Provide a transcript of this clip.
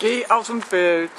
Geh aus dem Bild.